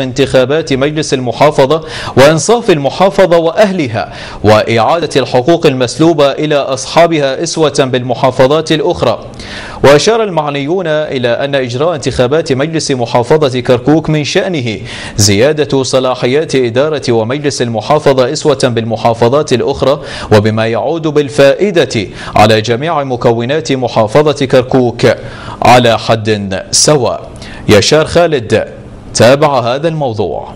انتخابات مجلس المحافظة وإنصاف المحافظة وأهلها وإعادة الحقوق المسلوبة إلى أصحابها إسوة بالمحافظات الأخرى. وأشار المعنيون إلى أن إجراء انتخابات مجلس محافظة كركوك من شأنه زيادة صلاحيات إدارة ومجلس المحافظة إسوة بالمحافظات الأخرى وبما يعود بالفائدة على جميع مكونات محافظة كركوك على حد سواء. يشار خالد. تابع هذا الموضوع.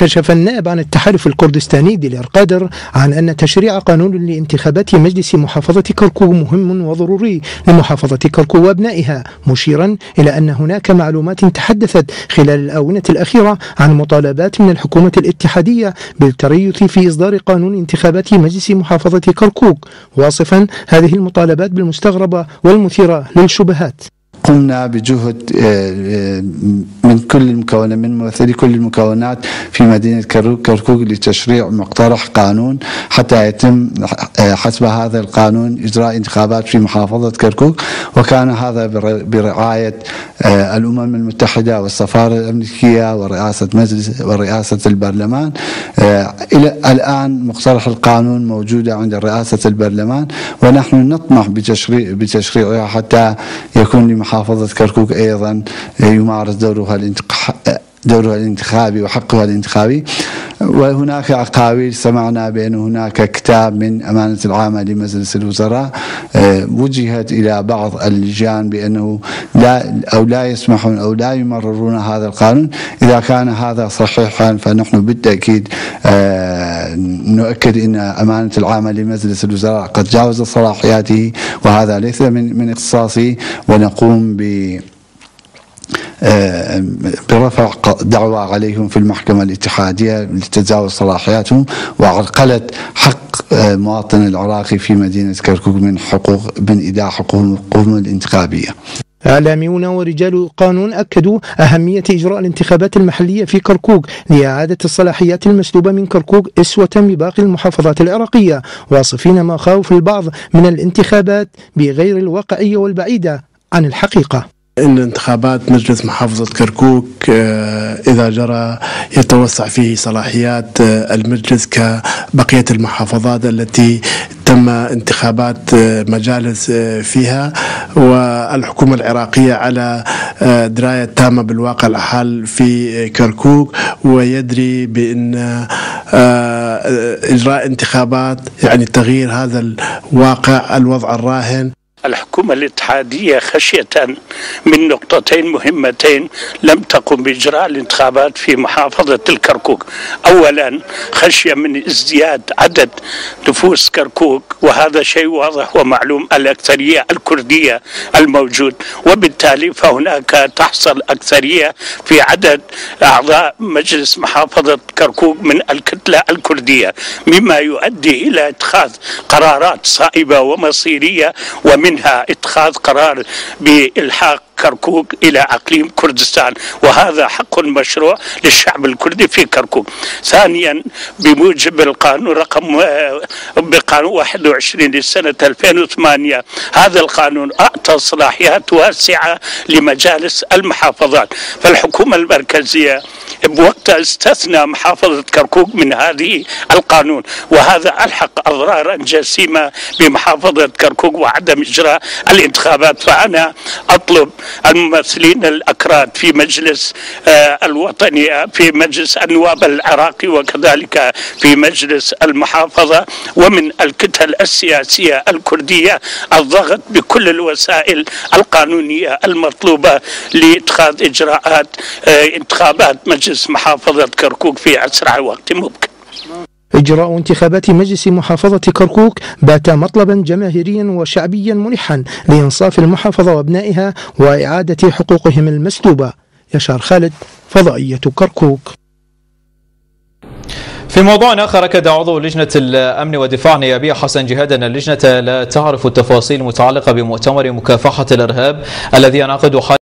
كشف النائب عن التحالف الكردستاني ديلير قادر عن أن تشريع قانون لانتخابات مجلس محافظة كركوك مهم وضروري لمحافظة كركوك وأبنائها مشيرا إلى أن هناك معلومات تحدثت خلال الآونة الأخيرة عن مطالبات من الحكومة الاتحادية بالتريث في إصدار قانون انتخابات مجلس محافظة كركوك واصفا هذه المطالبات بالمستغربة والمثيرة للشبهات. قمنا بجهد من كل المكونات من ممثلي كل المكونات في مدينة كركوك لتشريع مقترح قانون حتى يتم حسب هذا القانون إجراء انتخابات في محافظة كركوك. وكان هذا برعاية الأمم المتحدة والسفارة الأمريكية ورئاسة مجلس ورئاسة البرلمان إلى الآن مقترح القانون موجودة عند رئاسة البرلمان ونحن نطمح بتشريع بتشريعها حتى يكون لمحافظة كركوك أيضا يمارس دورها دورها الانتخابي وحقها الانتخابي. وهناك أقاويل سمعنا بأن هناك كتاب من أمانة العامة لمجلس الوزراء وجهت إلى بعض اللجان بأنه لا أو لا يسمحون أو لا يمررون هذا القانون. إذا كان هذا صحيحا فنحن بالتأكيد نؤكد أن أمانة العامة لمجلس الوزراء قد جاوز صلاحياته وهذا ليس من من اختصاصي ونقوم ب برفع دعوى عليهم في المحكمة الاتحادية لتجاوز صلاحياتهم. وعرقلة حق مواطن العراقي في مدينة كركوك من حقوق من إيداع حقوقهم الانتخابية. إعلاميون ورجال قانون أكدوا أهمية إجراء الانتخابات المحلية في كركوك لإعادة الصلاحيات المسلوبة من كركوك أسوة بباقي المحافظات العراقية. واصفين مخاوف البعض من الانتخابات بغير الواقعية والبعيدة عن الحقيقة. إن انتخابات مجلس محافظة كركوك إذا جرى يتوسع فيه صلاحيات المجلس كبقية المحافظات التي تم انتخابات مجالس فيها. والحكومة العراقية على دراية تامة بالواقع الحال في كركوك ويدري بأن إجراء انتخابات يعني تغيير هذا الواقع الوضع الراهن. الحكومة الاتحادية خشية من نقطتين مهمتين لم تقم بإجراء الانتخابات في محافظة الكركوك. أولا خشية من ازدياد عدد نفوس كركوك وهذا شيء واضح ومعلوم الأكثرية الكردية الموجود. وبالتالي فهناك تحصل أكثرية في عدد أعضاء مجلس محافظة كركوك من الكتلة الكردية مما يؤدي إلى إتخاذ قرارات صائبة ومصيرية ومن منها إتخاذ قرار بإلحاق كركوك إلى أقليم كردستان وهذا حق مشروع للشعب الكردي في كركوك. ثانيا بموجب القانون رقم بقانون 21 لسنة 2008 هذا القانون أعطى صلاحيات واسعه لمجالس المحافظات فالحكومة المركزية بوقتها استثنى محافظة كركوك من هذه القانون وهذا ألحق أضرارا جسيمة بمحافظة كركوك وعدم اجراء الانتخابات فأنا أطلب الممثلين الأكراد في مجلس الوطني في مجلس النواب العراقي وكذلك في مجلس المحافظة ومن الكتل السياسية الكردية الضغط بكل الوسائل القانونية المطلوبة لإتخاذ إجراءات انتخابات مجلس محافظة كركوك في أسرع وقت ممكن. إجراء انتخابات مجلس محافظة كركوك بات مطلبا جماهيريا وشعبيا ملحا لإنصاف المحافظة وأبنائها وإعادة حقوقهم المسلوبة. يشار خالد فضائية كركوك. في موضوع آخر أكد عضو لجنة الأمن والدفاع النيابية حسن جهاد أن اللجنة لا تعرف التفاصيل المتعلقة بمؤتمر مكافحة الإرهاب الذي ينعقد